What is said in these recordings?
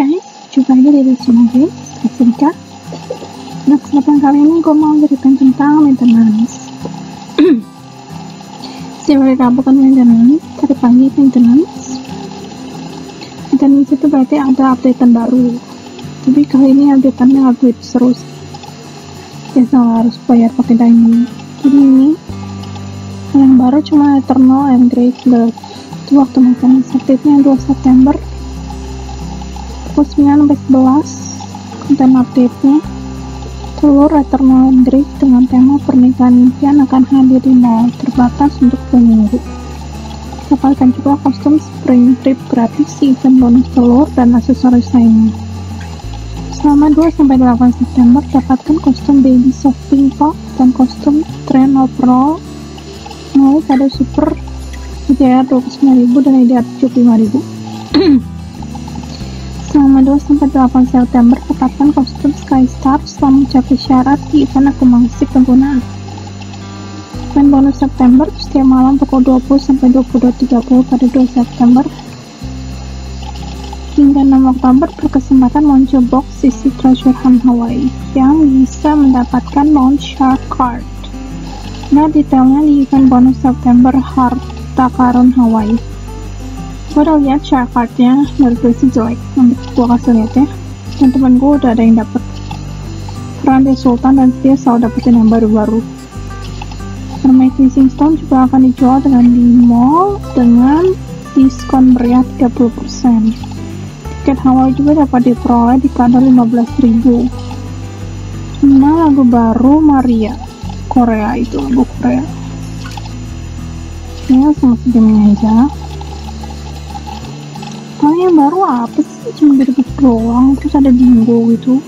guys, lagi di channel guys, Afrika. Nah, kesempatan kali ini gue mau ceritain tentang maintenance. Sebagai bukan maintenance, tadi pagi maintenance. Maintenance itu berarti ada updatean baru. Tapi kali ini updateannya seru sih. Biasa harus bayar pakai diamond. Jadi ini yang baru cuma Eternal and Great Love. Itu waktu maintenance update-nya 2 September pukul 9 sampai 11 konten update-nya telur Eternal Drake dengan tema pernikahan impian akan hadir di mall terbatas untuk 2 minggu dapatkan juga kostum spring trip gratis event bonus telur dan aksesoris lainnya. Selama 2-8 September dapatkan kostum baby soft pink pop dan kostum trend overall. Mau pada super IDR 29.000 dan IDR 75.000 Selama 2-8 September, dapatkan kostum Sky Star setelah mencapai syarat di event akumulasi penggunaan. Event bonus September setiap malam pukul 20-22.30 pada 2 September hingga 6 Oktober berkesempatan muncul box sisi Treasure Hunt Hawaii yang bisa mendapatkan launch shark card. Nah, detailnya di event bonus September Harta Karun Hawaii udah lihat share cardnya dari sih jelek nanti gue kasih lihat ya. Dan temen gue udah ada yang dapet. Karena sultan dan dia selalu dapetin yang baru-baru. Mermaid Missing Stone juga akan dijual dengan di mall dengan diskon meriah 30% tiket Hawaii juga dapat diperoleh di kadar 15.000 nah lagu baru Maria. Korea itu lagu Korea. Ya sama segini aja Nah yang baru apa sih? Cuma gitu gitu doang. Terus ada Dingo gitu.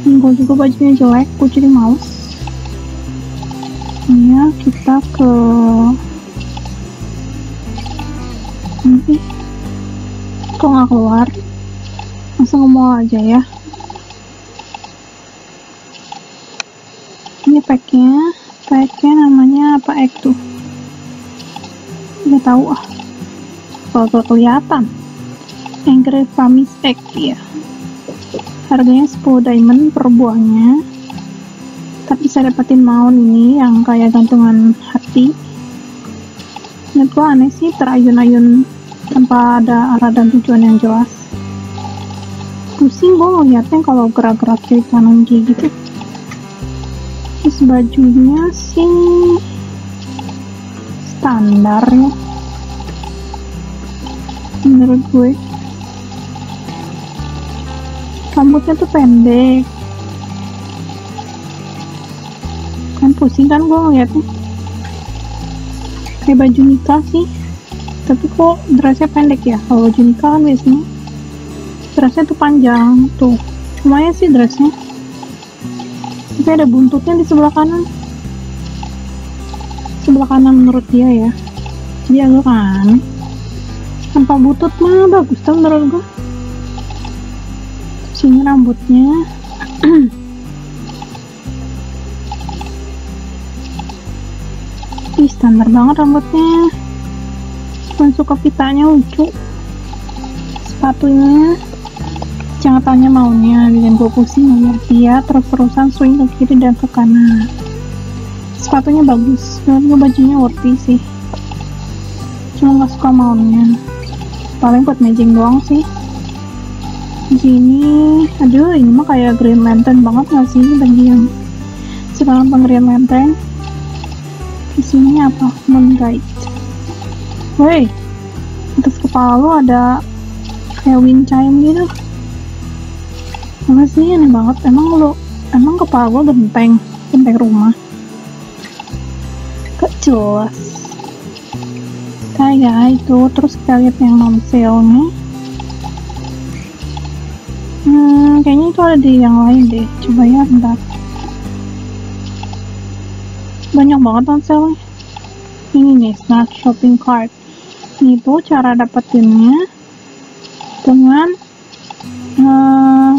Dingo juga bajunya jelek. Gue jadi males. Ya kita ke nanti kok nggak keluar masa ngomong aja ya ini packnya packnya namanya apa ek tuh nggak tahu ah kalau kelihatan Angry Promise Egg ya harganya 10 diamond per buahnya. Tapi saya dapetin maun ini yang kayak gantungan hati. Menurut gua aneh sih terayun-ayun tanpa ada arah dan tujuan yang jelas. Pusing gua ngeliatnya kalau gerak-gerak kiri kanan kayak gitu. Terus bajunya sih standar ya. Menurut gue rambutnya tuh pendek. Kan pusing kan gue ngeliatnya. Kayak baju nikah sih. Tapi kok dressnya pendek ya? Kalau baju nikah kan biasanya dressnya tuh panjang. Tuh lumayan sih dressnya. Tapi ada buntutnya di sebelah kanan. Sebelah kanan menurut dia ya. Jadi agak kan? Tanpa butut mah bagus tau menurut gue sini rambutnya. Ih standar banget rambutnya. Cuman suka pitanya lucu. Sepatunya. Jangan tanya maunya bikin gue pusing ngeliat dia terus-terusan swing ke kiri dan ke kanan. Sepatunya bagus menurut gue bajunya worthy sih. Cuma gak suka maunya. Paling buat matching doang sih di sini aduh ini mah kayak Green Lantern banget gak sih baju yang sekarang peng Green Lantern. Di sini apa? Moonlight. Woi atas kepala lo ada kayak wind chime gitu. Apa sih aneh banget. Emang lo emang kepala lo genteng genteng rumah. Jelas. Kayak itu terus kita lihat yang non sale nya kayaknya itu ada di yang lain deh. Coba ya bentar. Banyak banget on sale ini nih snack shopping cart. Ini tuh cara dapetinnya dengan uh,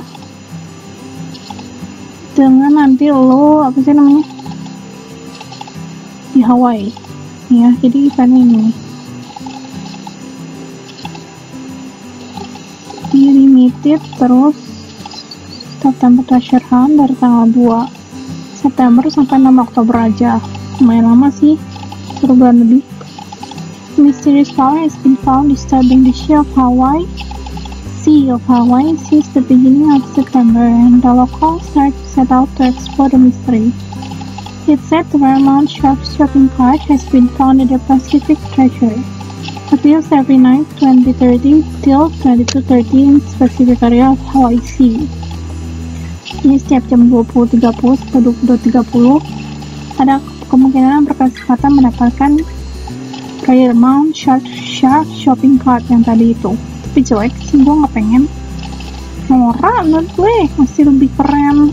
dengan nanti lo apa sih namanya? Di Hawaii. Ya jadi event ini limited terus September Treasure Hunt dari tanggal 2 September sampai 6 Oktober aja. Lumayan lama sih seru bulan lebih. Mysterious power has been found disturbing the Sea of Hawaii. Sea of Hawaii since the beginning of September and the locals start set out to explore the mystery. It said the Paramount Shark shopping cart has been found in the Pacific Treasury. Appears every night 2030 till 2230 in specific area of Hawaii Sea ini setiap jam 20.30 sampai 22.30 ada kemungkinan berkesempatan mendapatkan Mount Shark, Shark Shopping Cart yang tadi itu. Tapi jelek sih gue gak pengen. Norak menurut gue masih lebih keren.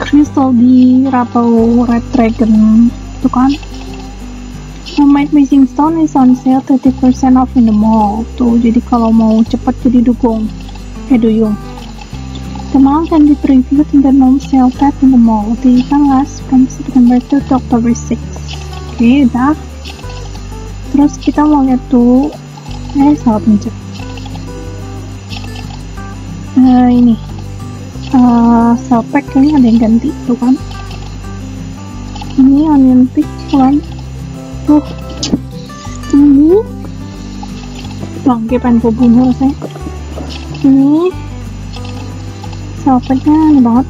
Crystal di atau Red Dragon itu kan. Nomad Missing Stone is on sale 30% off in the mall tuh. Jadi kalau mau cepet jadi dukung eh duyung The mall can be previewed in the non-sale tab in the mall. The event lasts from September 2 to October 6. Oke, okay, dah. Terus kita mau lihat tuh, eh salah pencet. Uh, ini, uh, sale pack ini ada yang ganti tuh kan. Ini onion pick kan. Tuh, ini. Bangke pengen gue bunuh saya. Ini salpetnya aneh banget.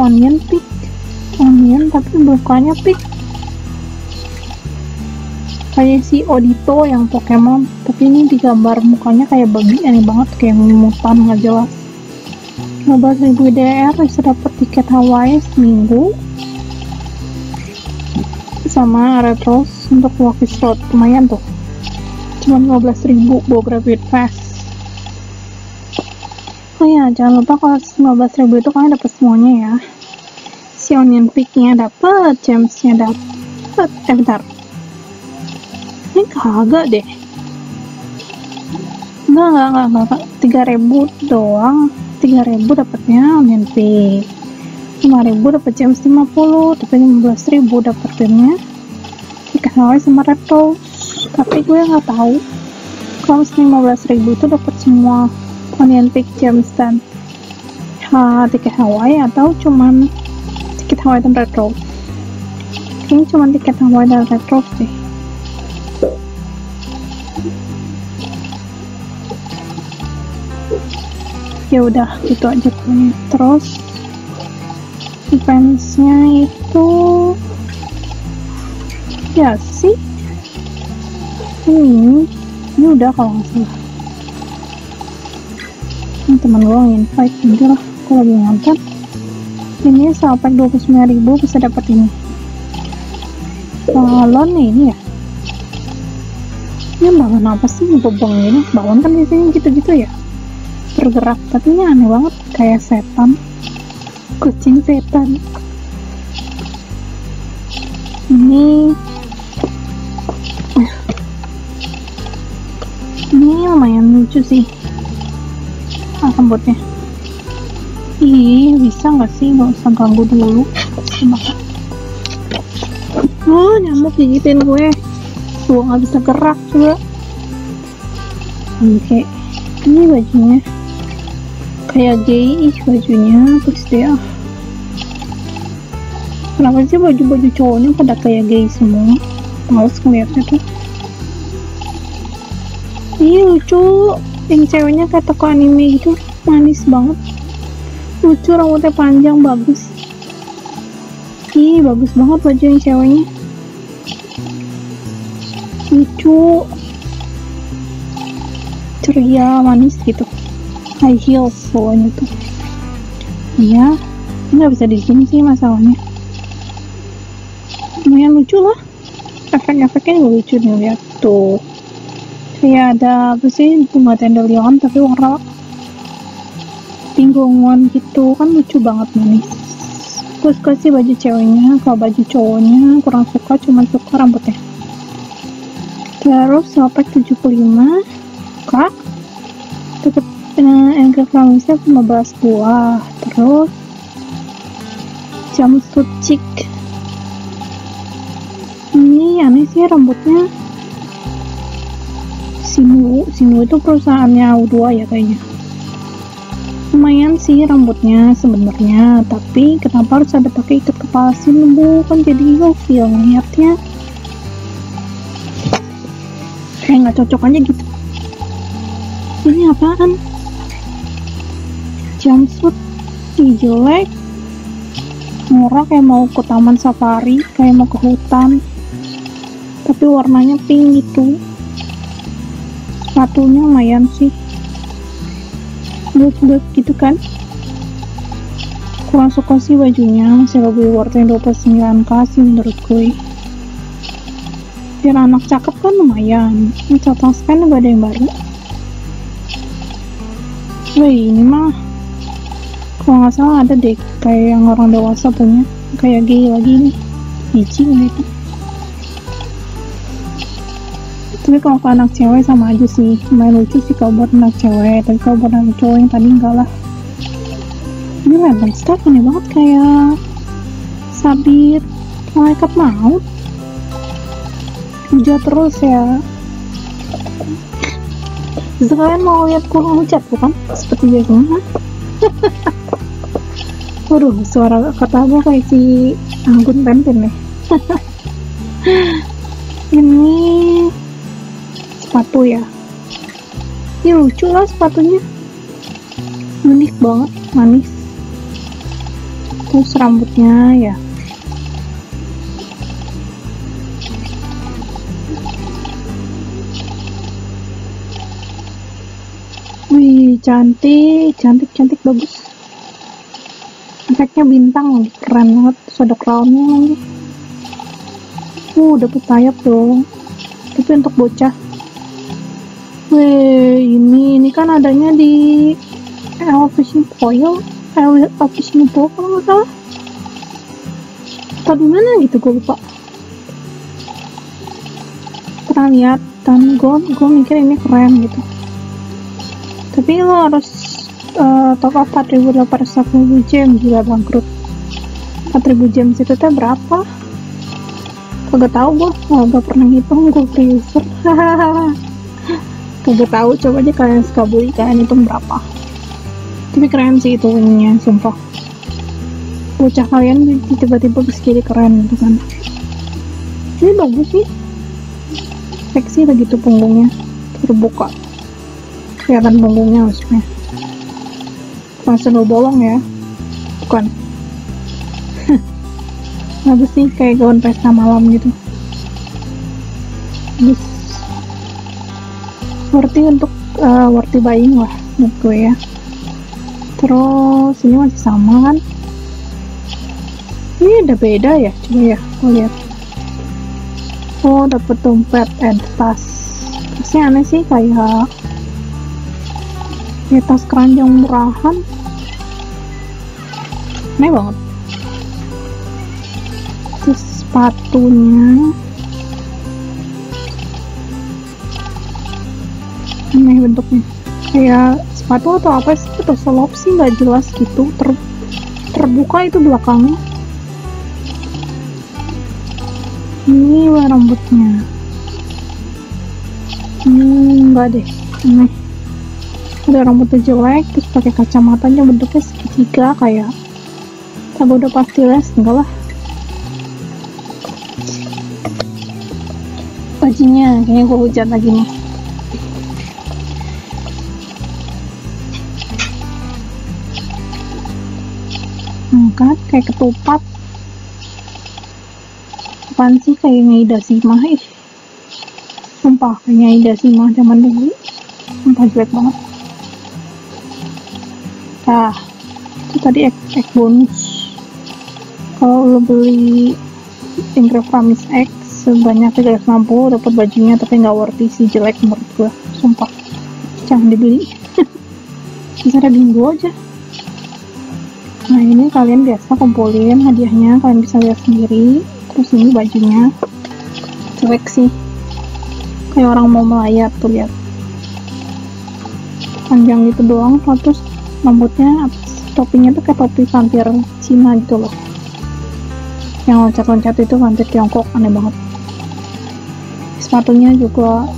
Onion pick onion tapi bukannya pick kayak si Odito yang Pokemon. Tapi ini digambar mukanya kayak babi. Aneh banget kayak mutan nggak jelas. 15.000 DR bisa dapat tiket Hawaii seminggu. Sama retros untuk Walkies Road lumayan tuh. Cuma 15.000 bawa graduate pass ya jangan lupa kalau 15.000 itu kalian dapat semuanya ya. Si onion picknya dapat gemsnya dapat eh bentar. Ini kagak deh. Enggak enggak enggak enggak, tiga ribu doang. tiga ribu dapatnya onion pick lima ribu dapat gems 50 tapi 15 ribu dapat gemnya ikan Hawaii sama retro tapi gue nggak tahu. Kalau 15 ribu itu dapat semua pick dan uh, tiket Hawaii atau cuman tiket Hawaii dan retro ini cuman tiket Hawaii dan retro sih ya udah gitu aja punya terus eventsnya itu ya sih. Ini ini udah kalau nggak salah ini teman gue invite aja lah aku lagi nonton ini sampai 29.000 bisa dapat ini. Balon nih ini ya? Ini balon apa sih bobong ini? Balon kan biasanya gitu-gitu ya? Bergerak tapi ini aneh banget kayak setan. Kucing setan. Ini. Ini lumayan lucu sih ah rambutnya. Ih bisa nggak sih? Nggak usah ganggu dulu. Oh nyamuk gigitin gue. Gue nggak bisa gerak juga oke. Ini bajunya. Kayak gay bajunya. Terus dia. Kenapa sih baju-baju cowoknya pada kayak gay semua? Males ngeliatnya tuh. Ih lucu yang ceweknya kayak toko anime gitu manis banget. Lucu rambutnya panjang bagus. Ih bagus banget baju yang ceweknya. Lucu. Ceria manis gitu. High heels pokoknya tuh. Iya nggak bisa di sih masalahnya. Lumayan lucu lah. Efek-efeknya lucu nih lihat tuh kayak ada apa sih? Bunga dandelion tapi warna tinggungan gitu. Kan lucu banget manis. Gue suka sih baju ceweknya kalau baju cowoknya kurang suka cuma suka rambutnya. Terus sampai 75 kak tetap eh, engkel kelamisnya 15 buah. Terus jam cik ini aneh sih rambutnya Sinu Sinu itu perusahaannya U2 ya kayaknya. Lumayan sih rambutnya sebenarnya tapi kenapa harus ada pakai ikat kepala sih bu kan jadi ilfil ngeliatnya? Kayak nggak cocok aja gitu. Ini apaan? Jumpsuit jelek. Murah kayak mau ke taman safari kayak mau ke hutan. Tapi warnanya pink gitu sepatunya lumayan sih. Bulat-bulat gitu kan? Kurang suka sih bajunya masih lebih worth yang 29k sih menurut gue. Biar anak cakep kan lumayan. Ini catas kan gak ada yang baru. Wih ini mah kalau nggak salah ada deh kayak yang orang dewasa punya. Kayak gay lagi nih. Biji gitu tapi kalau ke anak cewek sama aja sih. Main lucu sih kalau buat anak cewek. Tapi kalau buat anak cowok yang tadi enggak lah. Ini Lemon Star aneh banget. Kayak sabit. Malaikat maut. Hujat terus ya. Sekalian mau lihat kurang hujat bukan? Seperti biasanya. Waduh suara kata apa kayak si Anggun Pempin nih sepatu ya. Ini lucu lah sepatunya. Unik banget manis. Terus rambutnya ya. Wih cantik cantik cantik bagus. Efeknya bintang lagi keren banget terus ada crownnya lagi uh dapet sayap dong. Tapi untuk bocah Weh, ini ini kan adanya di El Fishing Foil, El Fishing Foil kalau nggak salah. Atau mana gitu gue lupa. Pernah lihat dan gue gue mikir ini keren gitu. Tapi lo harus uh, top up 4840 gem gila bangkrut. 4000 gem itu teh berapa? Kagak tahu gue, gak pernah ngitung gue free user. kagak tahu coba aja kalian suka beli kalian itu berapa. Tapi keren sih itu wingnya sumpah. Bocah kalian tiba-tiba bisa jadi keren gitu kan. Ini bagus sih. Seksi begitu punggungnya. Terbuka. Kelihatan punggungnya maksudnya. Masa lo bolong ya. Bukan. Bagus sih kayak gaun pesta malam gitu. Bagus worthy untuk uh, worthy buying lah menurut gue ya. Terus ini masih sama kan? Ini udah beda ya coba ya gue lihat. Oh dapet dompet and tas. Tasnya aneh sih kayak kayak tas keranjang murahan. Aneh banget. Terus sepatunya aneh bentuknya. Kayak sepatu atau apa sih? Atau selop sih? Nggak jelas gitu. Ter terbuka itu belakangnya. Ini rambutnya. Hmm enggak deh. Aneh ada rambutnya jelek terus pakai kacamatanya bentuknya segitiga kayak. Tapi udah pasti les enggak lah. Bajunya kayaknya gue hujan lagi nih kan kayak ketupat. Apaan sih kayaknya Ida Simah ih? Sumpah kayaknya Ida Simah zaman dulu. Sumpah jelek banget. Nah itu tadi ek, ek bonus. Kalau lo beli Engrave Ramis X sebanyak 360 dapat bajunya tapi nggak worthy sih jelek menurut gue sumpah. Jangan dibeli. Bisa ada gue aja nah ini kalian biasa kumpulin hadiahnya kalian bisa lihat sendiri. Terus ini bajunya. Cuek sih. Kayak orang mau melayat tuh lihat. Panjang gitu doang terus rambutnya topinya tuh kayak topi vampir Cina gitu loh. Yang loncat-loncat itu vampir Tiongkok aneh banget. Sepatunya juga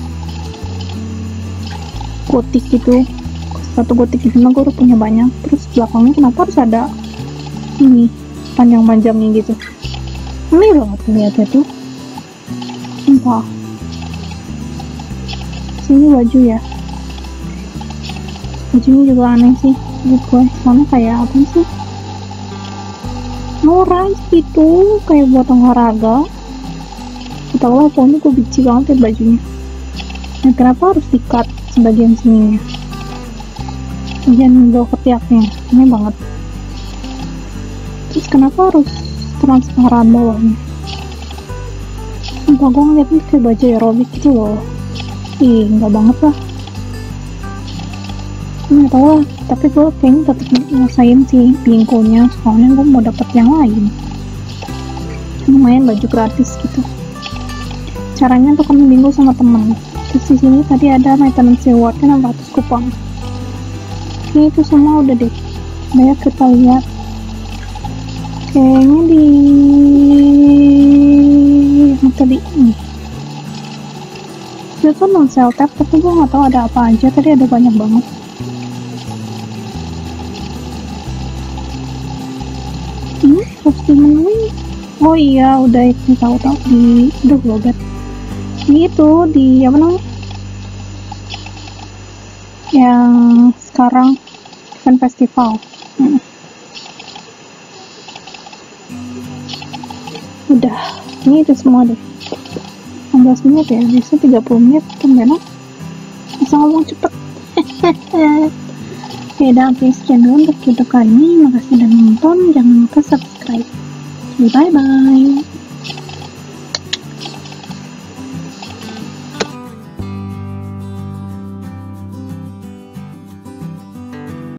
gotik gitu. Waktu gue tiga gue udah punya banyak. Terus belakangnya kenapa harus ada ini panjang-panjangnya gitu. Aneh banget lihatnya tuh. Sumpah. Sini baju ya. Bajunya juga aneh sih gue. Soalnya kayak apa sih? Murah gitu kayak buat olahraga. Kita lah pokoknya gue benci banget ya bajunya. Nah kenapa harus dikat sebagian sininya? Bagian bawah ketiaknya ini banget terus kenapa harus transparan bawahnya entah gue ngeliatnya kayak baju aerobik gitu loh. Ih enggak banget lah. Nggak tau lah tapi gue kayaknya tetap ngerasain sih bingkonya soalnya gue mau dapet yang lain. Lumayan baju gratis gitu. Caranya tuh kami bingung sama temen. Terus di sini tadi ada maintenance rewardnya 600 kupon. Ini itu semua udah deh banyak kita lihat kayaknya di tadi ini. Itu tuh non sell tab tapi gue gak tahu ada apa aja. Tadi ada banyak banget. Ini kostum menui oh iya udah itu tahu tahu di udah gue itu di apa namanya? Yang sekarang event festival. Hmm. Udah ini itu semua deh. 16 menit ya bisa 30 menit tumbenan bisa ngomong cepet. Oke dan sekian dulu untuk video kali ini. Makasih udah nonton jangan lupa subscribe. Bye bye